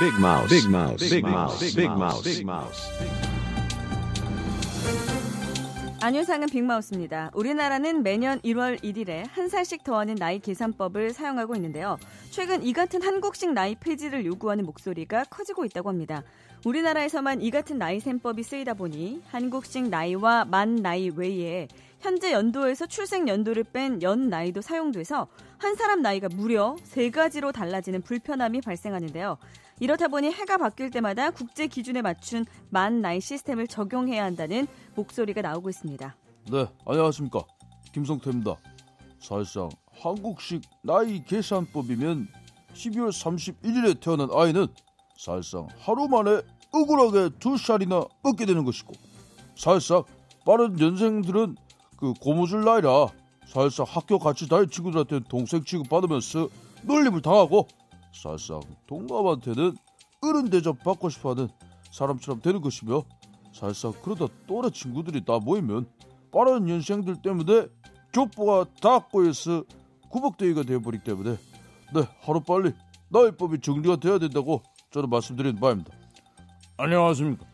Big Mouse. Big Mouse. Big Mouse. Big Mouse. Big Mouse. 안윤상은 빅마우스입니다. 우리나라는 매년 1월 1일에 한 살씩 더하는 나이 계산법을 사용하고 있는데요. 최근 이 같은 한국식 나이 폐지를 요구하는 목소리가 커지고 있다고 합니다. 우리나라에서만 이 같은 나이 셈법이 쓰이다 보니 한국식 나이와 만 나이 외에 현재 연도에서 출생 연도를 뺀 연 나이도 사용돼서 한 사람 나이가 무려 세 가지로 달라지는 불편함이 발생하는데요. 이렇다 보니 해가 바뀔 때마다 국제 기준에 맞춘 만 나이 시스템을 적용해야 한다는 목소리가 나오고 있습니다. 네, 안녕하십니까. 김성태입니다. 사실상 한국식 나이 계산법이면 12월 31일에 태어난 아이는 사실상 하루 만에 억울하게 두 살이나 먹게 되는 것이고 사실상 빠른 연생들은 그 고무줄 나이라 사실상 학교 같이 다닐 친구들한테 동생 취급받으면서 놀림을 당하고 사실상 동갑한테는 어른 대접 받고 싶어하는 사람처럼 되는 것이며 사실상 그러다 또래 친구들이 다 모이면 빠른 연생들 때문에 족보가 다 꼬여서 구벅대기가 되어버리기 때문에 네 하루빨리 나이법이 정리가 돼야 된다고 저는 말씀드리는 바입니다. 안녕하십니까.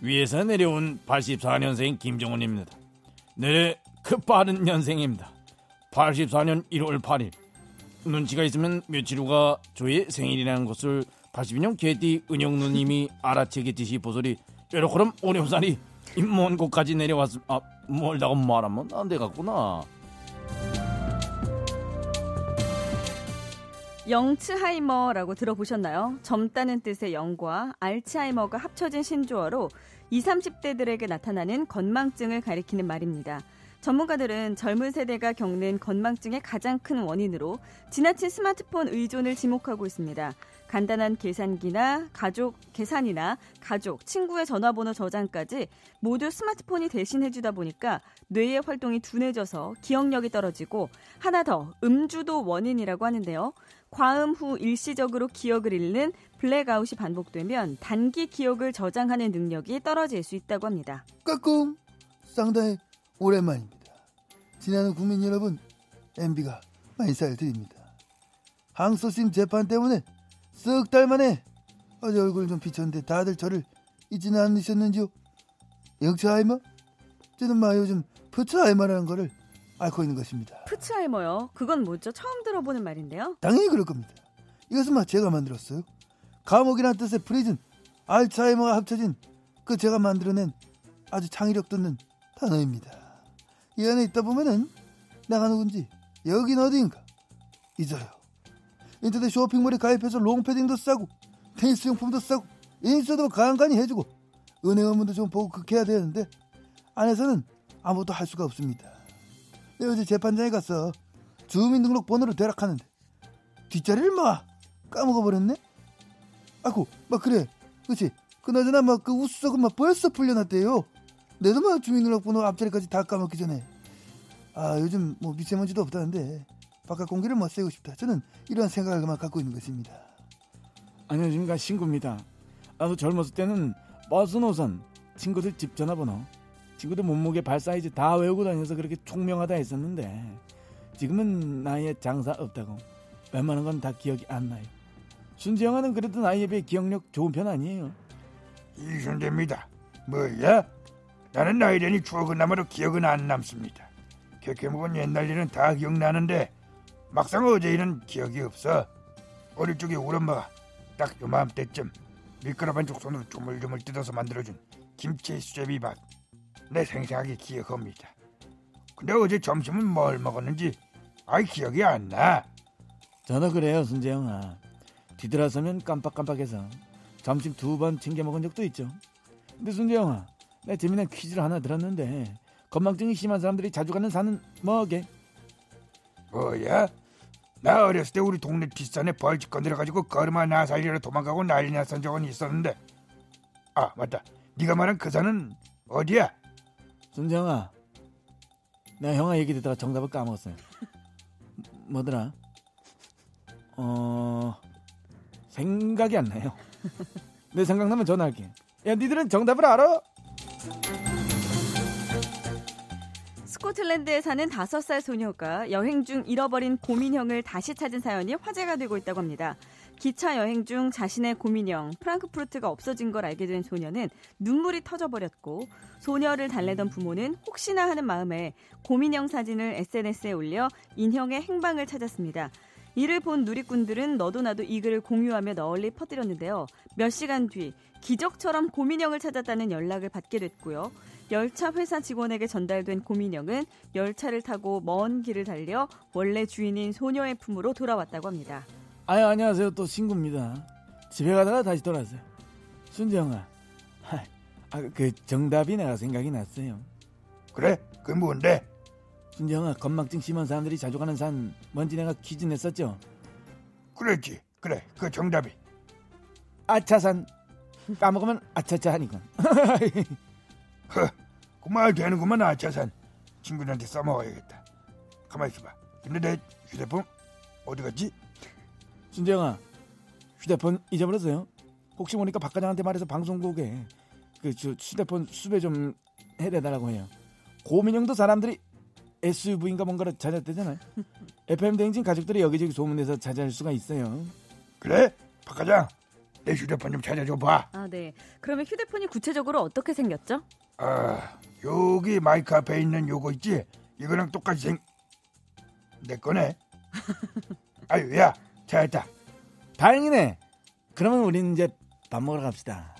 위에서 내려온 84년생 김정훈입니다. 네, 그 빠른 년생입니다. 84년 1월 8일. 눈치가 있으면 며칠 후가 저의 생일이라는 것을 82년 개띠 은영 누님이 알아채겠듯이 보소리 여러 그럼 오렴살이 먼 곳까지 내려왔음 아 멀다고 말하면 안 되겠구나 영츠하이머라고 들어보셨나요? 젊다는 뜻의 영과 알츠하이머가 합쳐진 신조어로 20, 30대들에게 나타나는 건망증을 가리키는 말입니다. 전문가들은 젊은 세대가 겪는 건망증의 가장 큰 원인으로 지나친 스마트폰 의존을 지목하고 있습니다. 간단한 계산기나 가족 계산이나 가족, 친구의 전화번호 저장까지 모두 스마트폰이 대신해 주다 보니까 뇌의 활동이 둔해져서 기억력이 떨어지고 하나 더 음주도 원인이라고 하는데요. 과음 후 일시적으로 기억을 잃는 블랙아웃이 반복되면 단기 기억을 저장하는 능력이 떨어질 수 있다고 합니다. 까꿍 상당히 오랜만입니다. 지나는 국민 여러분 MB가 인사를 드립니다. 항소심 재판 때문에 석달 만에 어제 얼굴 좀 비쳤는데 다들 저를 잊지는 않으셨는지요? 영차하이머? 저는 막 요즘 프츠하이머라는 거를 앓고 있는 것입니다. 프츠하이머요? 그건 뭐죠? 처음 들어보는 말인데요. 당연히 그럴 겁니다. 이것은 막 제가 만들었어요. 감옥이라는 뜻의 prison, 알츠하이머가 합쳐진 그 제가 만들어낸 아주 창의력 돋는 단어입니다. 이 안에 있다 보면은 내가 누군지 여긴 어디인가 잊어요. 인터넷 쇼핑몰에 가입해서 롱패딩도 싸고 테니스 용품도 싸고 인쇄도 간간히 해주고 은행 업무도 좀 보고 그렇게 해야 되는데 안에서는 아무것도 할 수가 없습니다. 내가 어제 재판장에 가서 주민등록번호를 대락하는데 뒷자리를 막 까먹어버렸네? 아고 막 그래 그치 그나저나 막 그 우수석은 막 벌써 풀려났대요 내도 막 주민등록번호 앞자리까지 다 까먹기 전에. 아 요즘 뭐 미세먼지도 없다는데 바깥 공기를 못 쐬고 싶다. 저는 이런 생각을만 갖고 있는 것입니다. 안녕하십니까. 신구입니다. 나도 젊었을 때는 버스 노선 친구들 집 전화번호 친구들 몸무게 발 사이즈 다 외우고 다녀서 그렇게 총명하다 했었는데 지금은 나이에 장사 없다고 웬만한 건 다 기억이 안 나요. 순지영아는 그래도 나이에 비해 기억력 좋은 편 아니에요? 이순재입니다. 뭐야? 나는 나이 되니 추억은 남아도 기억은 안 남습니다. 그렇게 먹은 옛날 일은 다 기억나는데 막상 어제 일은 기억이 없어. 어릴 적에 우리 엄마가 딱 요맘때쯤 미끄러 반죽 손으로 조물조물 뜯어서 만들어준 김치 수제비 맛. 내 생생하게 기억합니다. 근데 어제 점심은 뭘 먹었는지 아이 기억이 안 나. 저도 그래요 순재영아 뒤돌아서면 깜빡깜빡해서 점심 두 번 챙겨 먹은 적도 있죠 근데 순재영아 내 재미난 퀴즈를 하나 들었는데 건망증이 심한 사람들이 자주 가는 산은 뭐게? 뭐야? 나 어렸을 때 우리 동네 뒷산에 벌집 건드려가지고 걸음아 나 살리러 도망가고 난리 났던 적은 있었는데 아 맞다 네가 말한 그 산은 어디야? 순정아, 내가 형아 얘기 듣다가 정답을 까먹었어요. 뭐더라? 어, 생각이 안 나요. 내 생각나면 전화할게. 야, 니들은 정답을 알아? 스코틀랜드에 사는 5살 소녀가 여행 중 잃어버린 고민형을 다시 찾은 사연이 화제가 되고 있다고 합니다. 기차 여행 중 자신의 고민형 프랑크푸르트가 없어진 걸 알게 된 소녀는 눈물이 터져버렸고 소녀를 달래던 부모는 혹시나 하는 마음에 고민형 사진을 SNS에 올려 인형의 행방을 찾았습니다. 이를 본 누리꾼들은 너도 나도 이 글을 공유하며 널리 퍼뜨렸는데요. 몇 시간 뒤 기적처럼 고민형을 찾았다는 연락을 받게 됐고요. 열차 회사 직원에게 전달된 고민형은 열차를 타고 먼 길을 달려 원래 주인인 소녀의 품으로 돌아왔다고 합니다. 아유 안녕하세요 또 친구입니다. 집에 가다가 다시 돌아왔어요. 순정아, 아 그 정답이 내가 생각이 났어요. 그래? 그 뭔데? 순정아 건망증 심한 사람들이 자주 가는 산 뭔지 내가 퀴즈 냈었죠. 그랬지. 그래. 그 정답이. 아차산 까먹으면 아차차 하니까. 허. 그말 되는구만 아차산. 친구들한테 써먹어야겠다. 가만 있어봐. 근데 내 휴대폰 어디 갔지? 순정아 휴대폰 잊어버렸어요? 혹시 모르니까 박 과장한테 말해서 방송국에 그저 휴대폰 수배 좀 해달라고 해요. 고민형도 사람들이 SUV인가 뭔가를 찾았대잖아요. FM 대행진 가족들이 여기저기 소문내서 찾아낼 수가 있어요. 그래? 박 과장. 내 휴대폰 좀 찾아줘 봐. 아, 네. 그러면 휴대폰이 구체적으로 어떻게 생겼죠? 아, 여기 마이크 앞에 있는 요거 있지? 이거랑 똑같이 생... 내 거네. 아유, 야, 잘했다. 다행이네. 그러면 우리는 이제 밥 먹으러 갑시다.